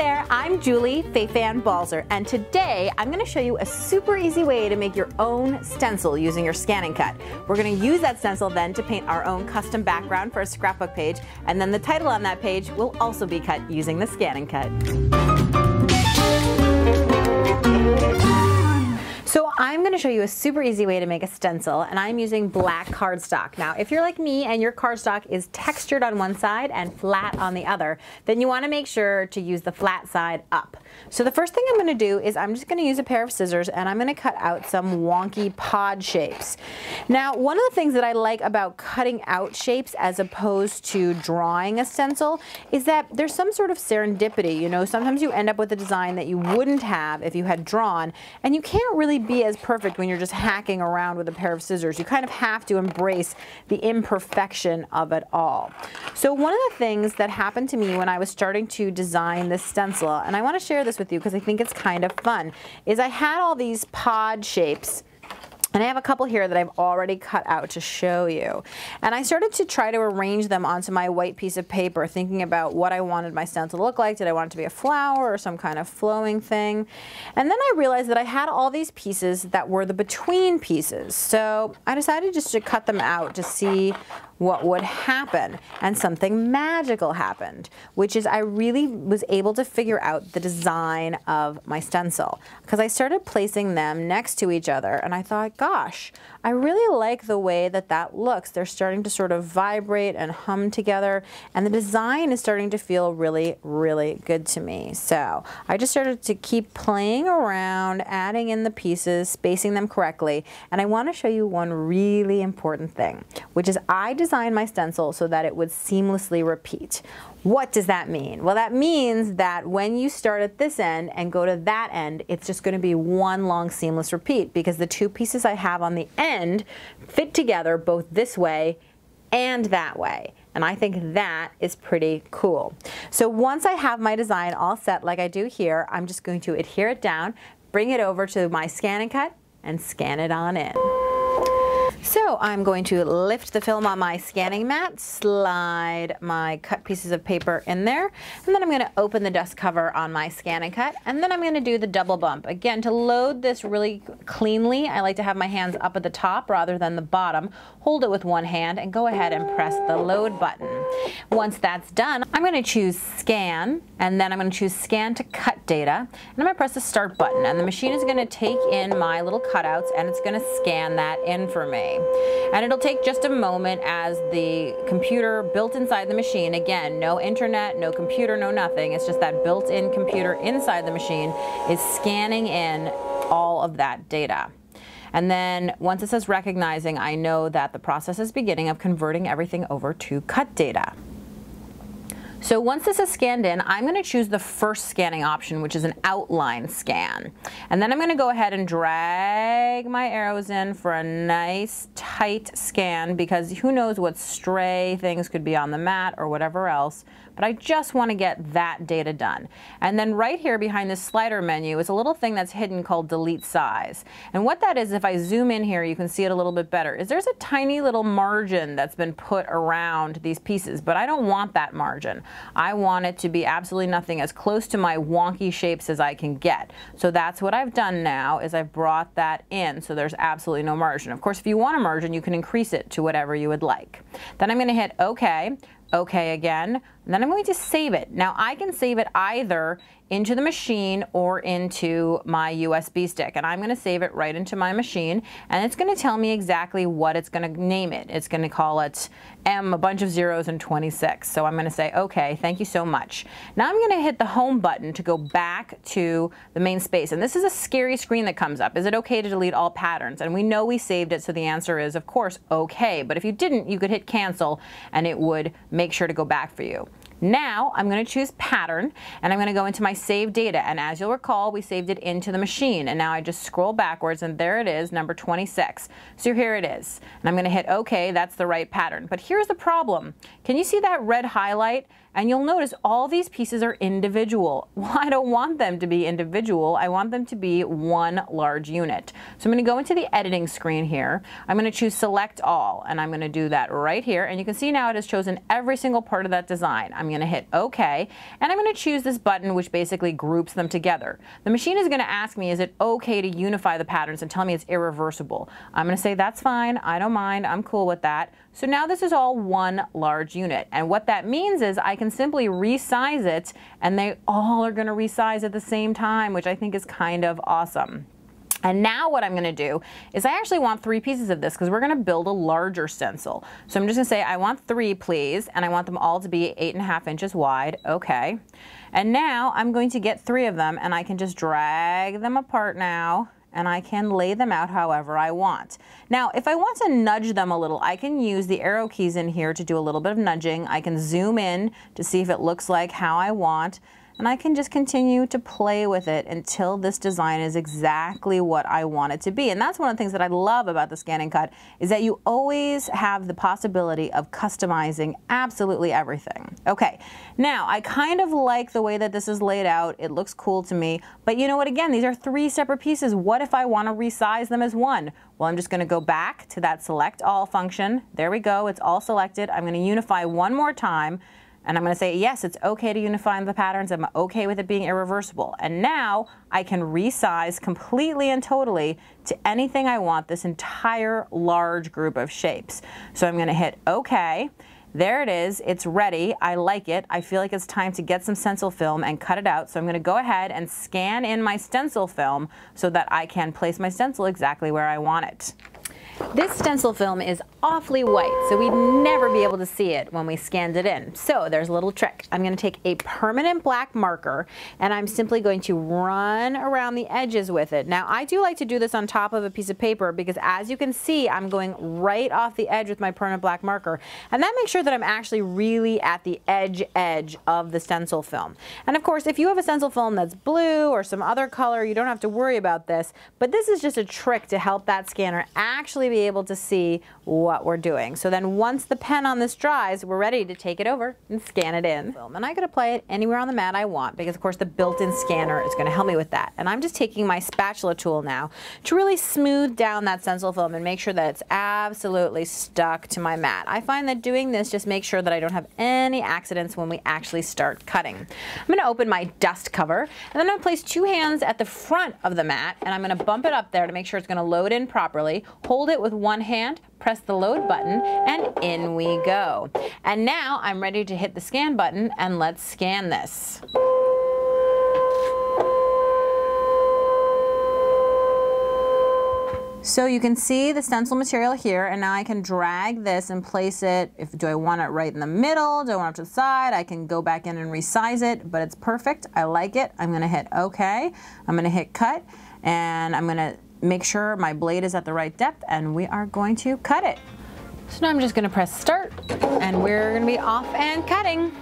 there, I'm Julie Fei-Fan Balzer, and today I'm going to show you a super easy way to make your own stencil using your ScanNCut. We're going to use that stencil then to paint our own custom background for a scrapbook page, and then the title on that page will also be cut using the ScanNCut. So I'm going to show you a super easy way to make a stencil and I'm using black cardstock. Now if you're like me and your cardstock is textured on one side and flat on the other, then you want to make sure to use the flat side up. So the first thing I'm going to do is I'm just going to use a pair of scissors and I'm going to cut out some wonky pod shapes. Now one of the things that I like about cutting out shapes as opposed to drawing a stencil is that there's some sort of serendipity. You know, sometimes you end up with a design that you wouldn't have if you had drawn and you can't really be as perfect when you're just hacking around with a pair of scissors. You kind of have to embrace the imperfection of it all. So one of the things that happened to me when I was starting to design this stencil, and I want to share this with you because I think it's kind of fun, is I had all these pod shapes and I have a couple here that I've already cut out to show you. And I started to try to arrange them onto my white piece of paper, thinking about what I wanted my stencil to look like. Did I want it to be a flower or some kind of flowing thing? And then I realized that I had all these pieces that were the between pieces. So I decided just to cut them out to see what would happen. And something magical happened, which is I really was able to figure out the design of my stencil because I started placing them next to each other and I thought, gosh, I really like the way that that looks. They're starting to sort of vibrate and hum together and the design is starting to feel really, really good to me. So I just started to keep playing around, adding in the pieces, spacing them correctly. And I want to show you one really important thing, which is I designed my stencil so that it would seamlessly repeat. What does that mean? Well, that means that when you start at this end and go to that end, it's just going to be one long seamless repeat because the two pieces I have on the end fit together both this way and that way. And I think that is pretty cool. So once I have my design all set like I do here, I'm just going to adhere it down, bring it over to my ScanNCut, and scan it on in. So I'm going to lift the film on my scanning mat, slide my cut pieces of paper in there, and then I'm going to open the dust cover on my ScanNCut, and then I'm going to do the double bump. Again, to load this really cleanly, I like to have my hands up at the top rather than the bottom. Hold it with one hand and go ahead and press the load button. Once that's done, I'm going to choose scan, and then I'm going to choose scan to cut data, and I'm going to press the start button, and the machine is going to take in my little cutouts, and it's going to scan that in for me. And it'll take just a moment as the computer built inside the machine, again, no internet, no computer, no nothing, it's just that built-in computer inside the machine is scanning in all of that data. And then once it says recognizing, I know that the process is beginning of converting everything over to cut data. So once this is scanned in, I'm going to choose the first scanning option, which is an outline scan. And then I'm going to go ahead and drag my arrows in for a nice tight scan because who knows what stray things could be on the mat or whatever else but I just want to get that data done. And then right here behind this slider menu is a little thing that's hidden called delete size. And what that is, if I zoom in here, you can see it a little bit better, is there's a tiny little margin that's been put around these pieces, but I don't want that margin. I want it to be absolutely nothing as close to my wonky shapes as I can get. So that's what I've done now is I've brought that in so there's absolutely no margin. Of course, if you want a margin, you can increase it to whatever you would like. Then I'm going to hit OK. OK again, and then I'm going to save it. Now I can save it either into the machine or into my USB stick. And I'm going to save it right into my machine and it's going to tell me exactly what it's going to name it. It's going to call it M, a bunch of zeros and 26. So I'm going to say, okay, thank you so much. Now I'm going to hit the home button to go back to the main space. And this is a scary screen that comes up. Is it okay to delete all patterns? And we know we saved it, so the answer is, of course, okay. But if you didn't, you could hit cancel and it would make sure to go back for you. Now I'm going to choose pattern and I'm going to go into my save data. And as you'll recall we saved it into the machine. And now I just scroll backwards and there it is number 26 so here it is. And I'm going to hit OK that's the right pattern. But here's the problem. Can you see that red highlight and you'll notice all these pieces are individual. Well, I don't want them to be individual. I want them to be one large unit. So I'm going to go into the editing screen here. I'm going to choose select all and I'm going to do that right here. And you can see now it has chosen every single part of that design. I'm going to hit OK and I'm going to choose this button which basically groups them together. The machine is going to ask me is it okay to unify the patterns and tell me it's irreversible. I'm going to say that's fine. I don't mind. I'm cool with that. So now this is all one large unit. And what that means is I can simply resize it and they all are going to resize at the same time, which I think is kind of awesome. And now what I'm going to do is I actually want three pieces of this because we're going to build a larger stencil. So I'm just going to say I want three please and I want them all to be eight and a half inches wide. Okay. And now I'm going to get three of them and I can just drag them apart now and I can lay them out however I want. Now, if I want to nudge them a little, I can use the arrow keys in here to do a little bit of nudging. I can zoom in to see if it looks like how I want and I can just continue to play with it until this design is exactly what I want it to be. And that's one of the things that I love about the ScanNCut is that you always have the possibility of customizing absolutely everything. Okay, now I kind of like the way that this is laid out. It looks cool to me, but you know what, again, these are three separate pieces. What if I want to resize them as one? Well, I'm just going to go back to that select all function. There we go, it's all selected. I'm going to unify one more time. And I'm going to say, yes, it's okay to unify the patterns. I'm okay with it being irreversible. And now I can resize completely and totally to anything I want this entire large group of shapes. So I'm going to hit OK. There it is. It's ready. I like it. I feel like it's time to get some stencil film and cut it out. So I'm going to go ahead and scan in my stencil film so that I can place my stencil exactly where I want it. This stencil film is awfully white, so we'd never be able to see it when we scanned it in. So there's a little trick. I'm going to take a permanent black marker and I'm simply going to run around the edges with it. Now I do like to do this on top of a piece of paper because as you can see I'm going right off the edge with my permanent black marker and that makes sure that I'm actually really at the edge edge of the stencil film. And of course if you have a stencil film that's blue or some other color you don't have to worry about this but this is just a trick to help that scanner actually be able to see what we're doing. So then once the pen on this dries, we're ready to take it over and scan it in. And I could apply it anywhere on the mat I want because of course the built-in scanner is going to help me with that. And I'm just taking my spatula tool now to really smooth down that stencil film and make sure that it's absolutely stuck to my mat. I find that doing this just makes sure that I don't have any accidents when we actually start cutting. I'm going to open my dust cover and then I'm going to place two hands at the front of the mat and I'm going to bump it up there to make sure it's going to load in properly. Hold it with one hand, press the load button, and in we go. And now I'm ready to hit the scan button and let's scan this. So you can see the stencil material here and now I can drag this and place it. If Do I want it right in the middle? Do I want it to the side? I can go back in and resize it, but it's perfect. I like it. I'm gonna hit okay. I'm gonna hit cut and I'm gonna make sure my blade is at the right depth and we are going to cut it. So now I'm just going to press start and we're going to be off and cutting.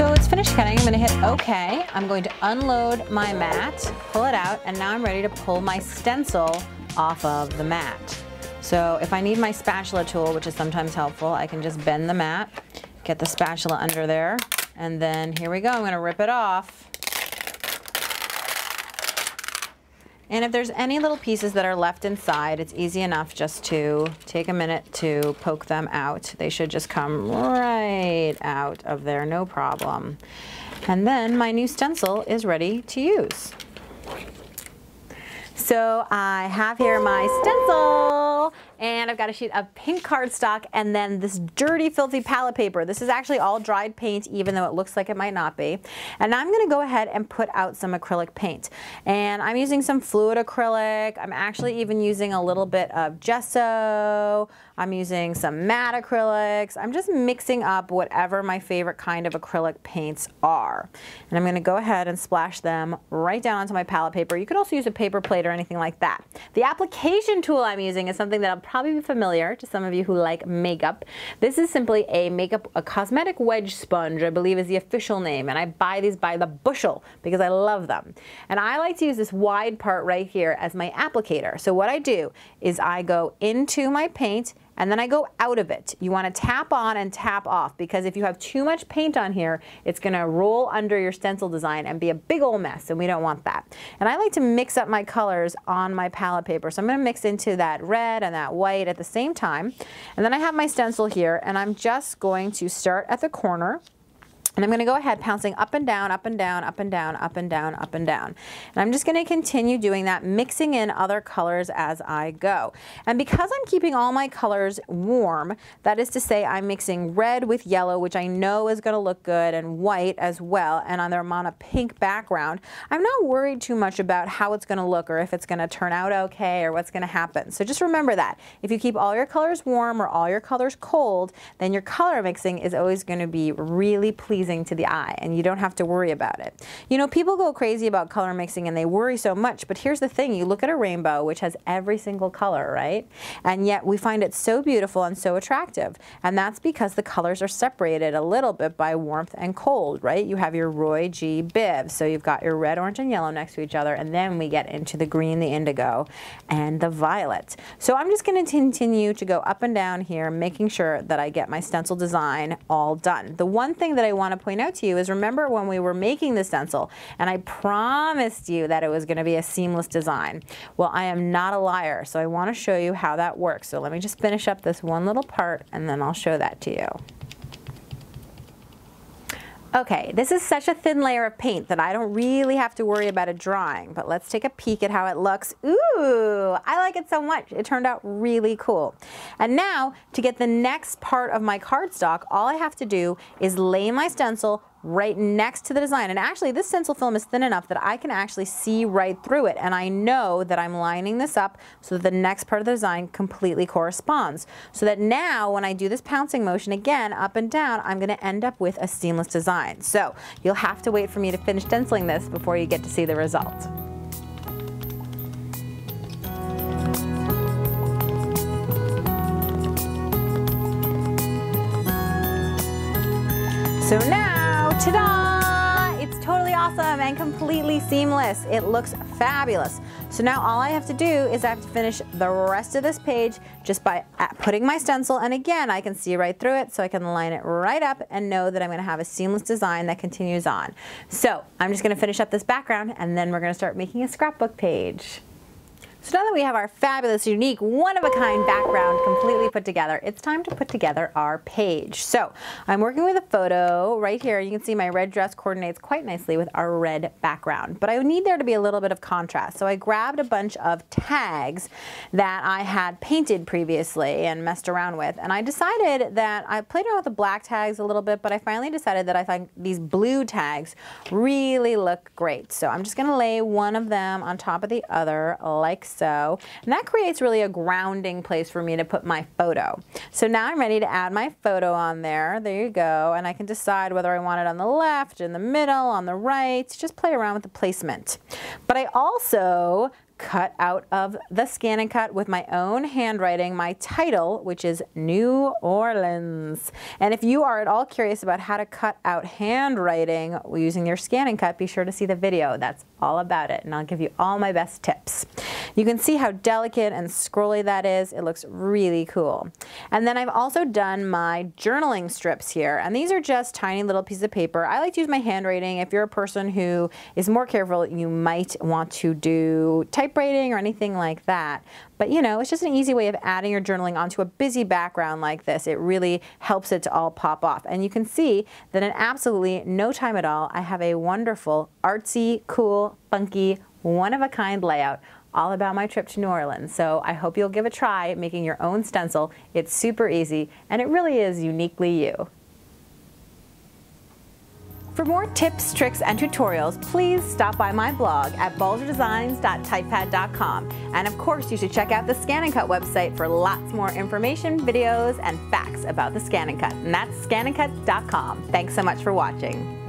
So it's finished cutting. I'm going to hit OK. I'm going to unload my mat, pull it out, and now I'm ready to pull my stencil off of the mat. So if I need my spatula tool, which is sometimes helpful, I can just bend the mat, get the spatula under there, and then here we go. I'm going to rip it off. And if there's any little pieces that are left inside, it's easy enough just to take a minute to poke them out. They should just come right out of there, no problem. And then my new stencil is ready to use. So I have here my stencil and I've got a sheet of pink cardstock and then this dirty, filthy palette paper. This is actually all dried paint, even though it looks like it might not be. And I'm gonna go ahead and put out some acrylic paint. And I'm using some fluid acrylic. I'm actually even using a little bit of gesso. I'm using some matte acrylics. I'm just mixing up whatever my favorite kind of acrylic paints are. And I'm gonna go ahead and splash them right down onto my palette paper. You could also use a paper plate or anything like that. The application tool I'm using is something that I'll probably be familiar to some of you who like makeup. This is simply a makeup, a cosmetic wedge sponge, I believe is the official name. And I buy these by the bushel because I love them. And I like to use this wide part right here as my applicator. So what I do is I go into my paint and then I go out of it. You want to tap on and tap off because if you have too much paint on here, it's going to roll under your stencil design and be a big old mess, and we don't want that. And I like to mix up my colors on my palette paper. So I'm going to mix into that red and that white at the same time. And then I have my stencil here, and I'm just going to start at the corner and I'm going to go ahead pouncing up and down, up and down, up and down, up and down, up and down. And I'm just going to continue doing that, mixing in other colors as I go. And because I'm keeping all my colors warm, that is to say I'm mixing red with yellow, which I know is going to look good, and white as well, and on a pink background, I'm not worried too much about how it's going to look or if it's going to turn out okay or what's going to happen. So just remember that. If you keep all your colors warm or all your colors cold, then your color mixing is always going to be really pleasing pleasing to the eye and you don't have to worry about it. You know, people go crazy about color mixing and they worry so much, but here's the thing, you look at a rainbow which has every single color, right? And yet we find it so beautiful and so attractive. And that's because the colors are separated a little bit by warmth and cold, right? You have your Roy G. Biv, so you've got your red, orange, and yellow next to each other, and then we get into the green, the indigo, and the violet. So I'm just going to continue to go up and down here, making sure that I get my stencil design all done. The one thing that I want want to point out to you is remember when we were making the stencil and I promised you that it was going to be a seamless design. Well, I am not a liar, so I want to show you how that works. So let me just finish up this one little part and then I'll show that to you. Okay, this is such a thin layer of paint that I don't really have to worry about it drying, but let's take a peek at how it looks. Ooh, I like it so much. It turned out really cool. And now, to get the next part of my cardstock, all I have to do is lay my stencil right next to the design. And actually this stencil film is thin enough that I can actually see right through it. And I know that I'm lining this up so that the next part of the design completely corresponds. So that now when I do this pouncing motion again, up and down, I'm gonna end up with a seamless design. So you'll have to wait for me to finish stenciling this before you get to see the result. So now Ta-da! It's totally awesome and completely seamless. It looks fabulous. So now all I have to do is I have to finish the rest of this page just by putting my stencil and again I can see right through it so I can line it right up and know that I'm going to have a seamless design that continues on. So I'm just going to finish up this background and then we're going to start making a scrapbook page. So now that we have our fabulous, unique, one-of-a-kind background completely put together, it's time to put together our page. So I'm working with a photo right here. You can see my red dress coordinates quite nicely with our red background, but I need there to be a little bit of contrast. So I grabbed a bunch of tags that I had painted previously and messed around with, and I decided that I played around with the black tags a little bit, but I finally decided that I think these blue tags really look great. So I'm just gonna lay one of them on top of the other like so. And that creates really a grounding place for me to put my photo. So now I'm ready to add my photo on there. There you go. And I can decide whether I want it on the left, in the middle, on the right. Just play around with the placement. But I also cut out of the ScanNCut with my own handwriting my title, which is New Orleans. And if you are at all curious about how to cut out handwriting using your ScanNCut, be sure to see the video. That's all about it, and I'll give you all my best tips. You can see how delicate and scrolly that is. It looks really cool. And then I've also done my journaling strips here, and these are just tiny little pieces of paper. I like to use my handwriting. If you're a person who is more careful, you might want to do typewriting or anything like that. But you know, it's just an easy way of adding your journaling onto a busy background like this. It really helps it to all pop off. And you can see that in absolutely no time at all, I have a wonderful, artsy, cool, funky, one-of-a-kind layout all about my trip to New Orleans. So I hope you'll give a try making your own stencil. It's super easy and it really is uniquely you. For more tips, tricks, and tutorials, please stop by my blog at balzerdesigns.typepad.com. And of course, you should check out the ScanNCut website for lots more information, videos, and facts about the ScanNCut. And that's scanandcut.com. Thanks so much for watching.